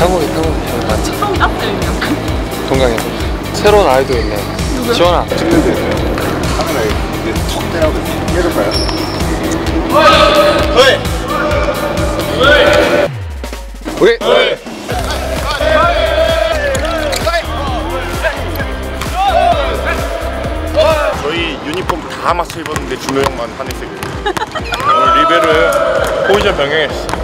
여기 많죠 형 땄어요 그냥 동강에서 새로운 아이도 있네 지원아 찍는데 카메라 이게 턱 대라고 때려봐요. 왜? 저희 유니폼 다 맞춰 입었는데 준호 형만 하늘색이에요. 오늘 리베를 포지션 변경했어.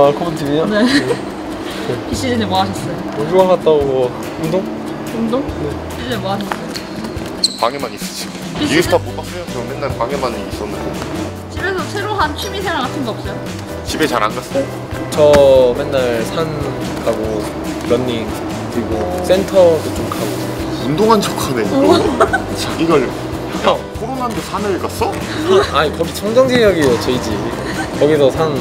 아 코브TV요? 네이 시즌에 뭐 하셨어요? 운동 갔다 오고 운동? 운동? 이 시즌에 뭐 하셨어요? 방에만 있어 지금. 이스타 뽑았어요. 저 맨날 방에만 있었는데 집에서 새로 한 취미생활 같은 거 없어요? 집에 잘 안 갔어요. 저 맨날 산 가고 런닝 뛰고 센터도 좀 가고 운동한 척하네. 이거. 자기가 형 코로나인데 산을 갔어? 아니 거기 청정지역이에요 저희 집 거기서 산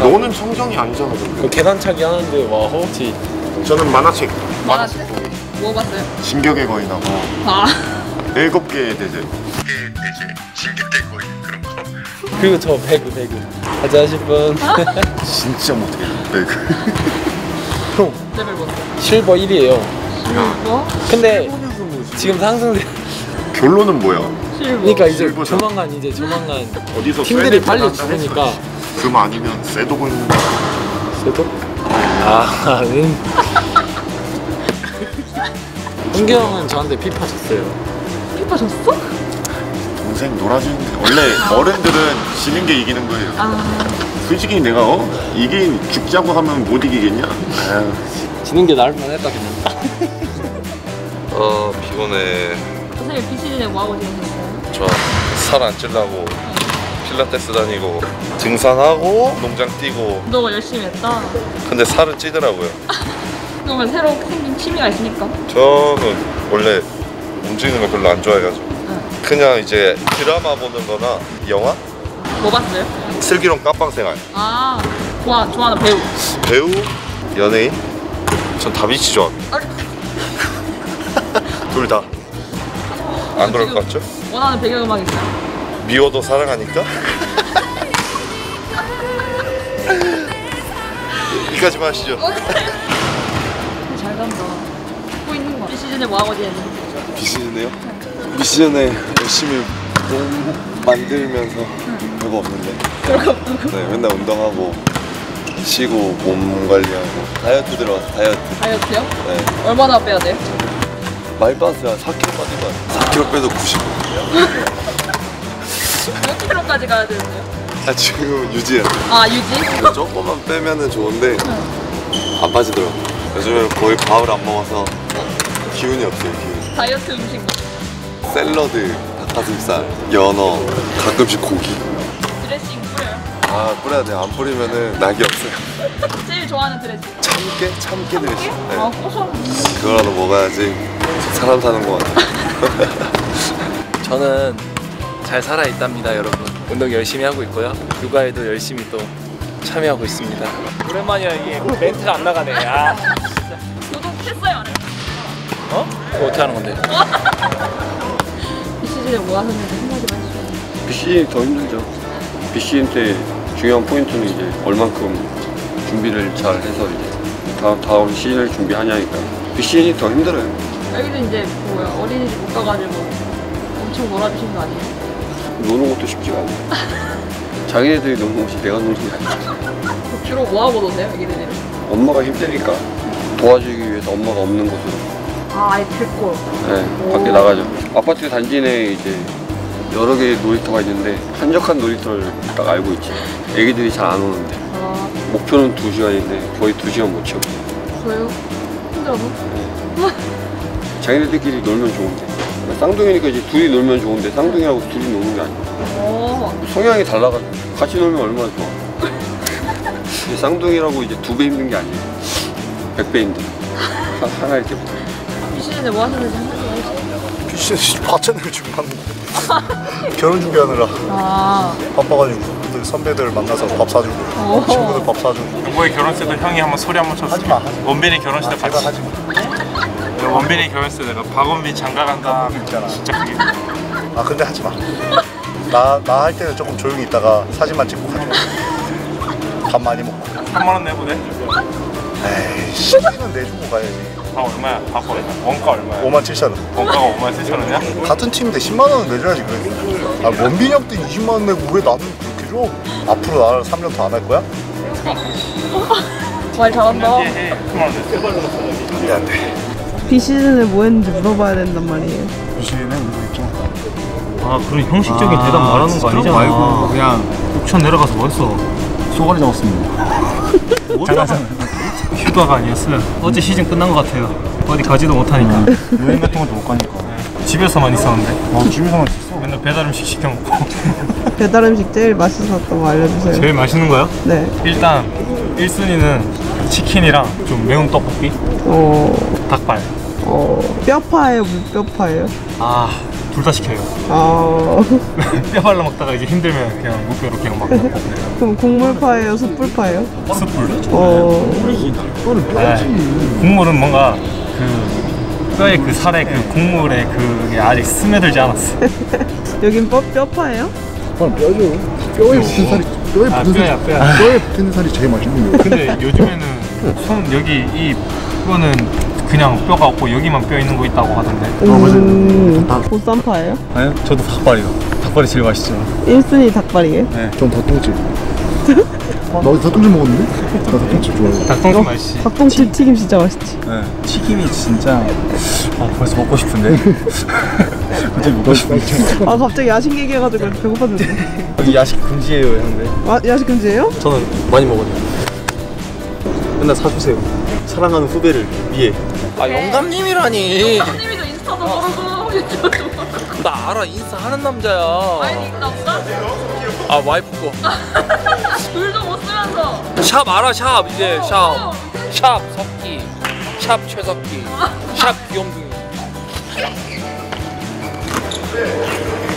너는 청정이 아니잖아. 근데. 그 계단차기 하는데 와 허벅지 저는 만화책. 만화책? 뭐 봤어요? 진격의 거인하고 아 일곱 개의 대제. 일곱 개의 대제. 진격의 거인 그런 거. 그리고 저 배그 배그 같이 하실 분 진짜 못해. 네. 형 레벨 뭐? 실버 1이에요 실버? 근데 지금 상승돼 결론은 뭐야? 실버 그러니까 이제. 조만간 이제 조만간 어디서 팀들이 빨리 죽으니까 했어. 금 아니면 쇠독은 쇠도? 아, 은. 훈기 형은 저한테 피파 줬어요. 피파 졌어? 동생 놀아주는데 원래 어른들은 지는 게 이기는 거예요. 아 솔직히 내가 어 이긴 죽자고 하면 못 이기겠냐? 아유, 지는 게 나을 만했다 그냥. 어 피곤해 선생님 비 시즌에 뭐 하고 지내셨어요? 저 살안 찌려고 필라테스 다니고 등산하고 농장 뛰고 운동을 열심히 했다 근데 살은 찌더라고요 그러면 새로 생긴 취미가 있으니까 저는 원래 움직이는 거 별로 안 좋아해가지고 응. 그냥 이제 드라마 보는 거나 영화? 뭐 봤어요? 슬기로운 깜빵생활 아 좋아, 좋아하는 배우 배우? 연예인? 전 다비치 좋아합니다 둘다안 그럴 것 같죠? 원하는 배경음악 있어요? 미워도 사랑하니까 여기까지만 하시죠 잘 간다 듣고 있는 거 비시즌에 뭐하고 지냈는데? 비시즌에요? 비시즌에 열심히 몸 만들면서 응. 별거 없는데 별거 없고. 네 맨날 운동하고 쉬고 몸 관리하고 다이어트 들어가서 다이어트 다이어트요? 네 얼마나 빼야 돼? 많이 빠졌어요 4kg 빠진 거 같아요 4kg 빼도 90kg. 10kg까지 가야 되는데요? 아 지금 유지야 아 유지? 이거 조금만 빼면은 좋은데 응. 안 빠지더라고 요즘에 거의 밥을 안 먹어서 기운이 없어요 기운 다이어트 음식 뭐? 샐러드, 닭가슴살, 연어, 가끔씩 고기 드레싱 뿌려요? 아 뿌려야 돼요 안 뿌리면은 낙이 없어요 제일 좋아하는 드레싱? 참깨? 참깨, 참깨? 드레싱 네. 아 고소 그거라도 먹어야지 사람 사는 거 같아 저는 잘 살아있답니다, 여러분. 운동 열심히 하고 있고요. 육아에도 열심히 또 참여하고 있습니다. 오랜만이야, 이게 멘트가 안 나가네. 아. 구독했어요 안 했어요? 어? 그거 어떻게 하는 건데? 이 시즌에 뭐 하셨는지 한마디만 해주세요 BC는 더 힘들죠. BCN 때 중요한 포인트는 이제 얼만큼 준비를 잘 해서 이제 다음, 다음 시즌을 준비하냐니까. BCN이 더 힘들어요. 여기도 이제 뭐야 어린이집 못 가가지고 엄청 놀아주신 거 아니에요? 노는 것도 쉽지가 않아요. 자기네들이 노는 것이 내가 노는 게 아니야. 주로 뭐 하고 노세요 여기들이? 엄마가 힘드니까 도와주기 위해서 엄마가 없는 곳으로 아 아예 데리고 네, 밖에 나가죠. 아파트 단지 내에 이제 여러 개의 놀이터가 있는데 한적한 놀이터를 딱 알고 있지. 애기들이 잘 안 오는데. 아 목표는 2시간인데 거의 2시간 못 채워. 왜요? 힘들어서? 자기네들끼리 놀면 좋은데. 쌍둥이니까 이제 둘이 놀면 좋은데 쌍둥이하고 둘이 노는 게 아니야. 어. 성향이 달라가지고 같이 놀면 얼마나 좋아. 이제 쌍둥이라고 이제 두 배 힘든 게 아니에요. 백 배 힘들어. 하- 하나 이렇게 이 시즌에 뭐 한마디 해주세요. 비씨 바쳤네요 지금 방금 결혼 준비하느라 아. 바빠가지고 그 선배들 만나서 밥 사주고 어. 친구들 밥 사주고 누구의 결혼식 때 형이 한번 소리 한번 쳤어. 하지마 하지마 원빈이 결혼식 때 제가 같이. 하지마 원빈이 결혼식 때 내가 박원빈 장가 간다. 있잖아 진짜 그게. 아 근데 하지 마 나 나 할 때는 조금 조용히 있다가 사진만 찍고 가지마 밥 많이 먹고 3만 원 내보내. 에이 시비는 내주고 가야지 밥 얼마야? 밥 얼마? 원가 얼마야? 5만 7천 원 원가가 5만 7천 원이야? 같은 팀인데 10만 원은 내줘야지 그래 아 원빈이 형 때는 20만 원 내고 왜 나는 그렇게 줘? 앞으로 나를 3년 더 안 할 거야? 말 잘한다. 해. 10만 원 내. 안돼 안돼 비시즌에 뭐 했는지 물어봐야 된단 말이에요. 비시는 우리 있죠? 아 그런 형식적인 대답 말하는 거 아니잖아. 말고 그냥 옥천 내려가서 뭐 했어? 소가리 잡았습니다. 잘하잖아 휴가가 아니었어요 어제 시즌 끝난 것 같아요. 어디 가지도 못하니까. 여행 같은 것도 못 가니까. 집에서만 있었는데? 어 집에서만 있었어? 맨날 배달 음식 시켜 먹고. 배달 음식 제일 맛있었던 거 알려주세요. 제일 맛있는 거요? 네. 일단 1순위는 치킨이랑 좀 매운 떡볶이? 어, 닭발 어, 뼈파예요, 무뼈파예요? 아 둘 다 시켜요. 아, 뼈 발라 먹다가 이제 힘들면 그냥 무뼈로 그냥 막 먹고. 그럼 국물파예요, 숯불파예요? 숯불? 어, 네. 국물은 뭔가 그 뼈의 그 살의 그 국물의 그게 아직 스며들지 않았어. 여긴 뼈, 뼈파예요? 뼈죠. 뼈에 붙은 살이 뼈에 아 붙은 뼈야 살이 뼈야. 뼈에 살이 제일 맛있는 거예요 근데 요즘에는 손 여기 이 뼈는 그냥 뼈가 없고 여기만 뼈 있는 거 있다고 하던데 음, 보쌈파예요? 아니요 저도 닭발이요 닭발이 제일 맛있죠 1순위 닭발이에요? 전 닭똥집 나 닭똥집 먹었는데? 나 닭똥집 좋아해 닭똥집 맛있지 닭똥집 튀김 진짜 맛있지? 네. 튀김이 진짜 아 벌써 먹고 싶은데 갑자기 먹고 싶은데 아, 갑자기 야식 얘기해가지고 배고파졌네. 여기 야식 금지예요 형들 아, 야식 금지예요? 저는 많이 먹어요 맨날 사주세요 사랑하는 후배를 위해 아 영감님이라니. 님이도 인스타도 모르고. 유튜브도. 나 알아 인스타 하는 남자야. 아니, 보다? 아 와이프 둘도 못 쓰면서. 거샵 알아 샵 이제 샵. 샵 석기. 샵 최석기. 샵 귀염둥이.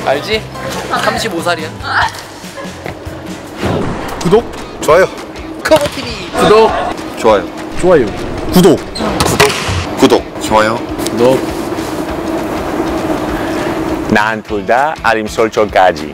알지? 35살이야. 구독? 좋아요. 커버TV 구독? 좋아요. 좋아요. 구독 좋아요. 난둘 다 아림솔 쪽까지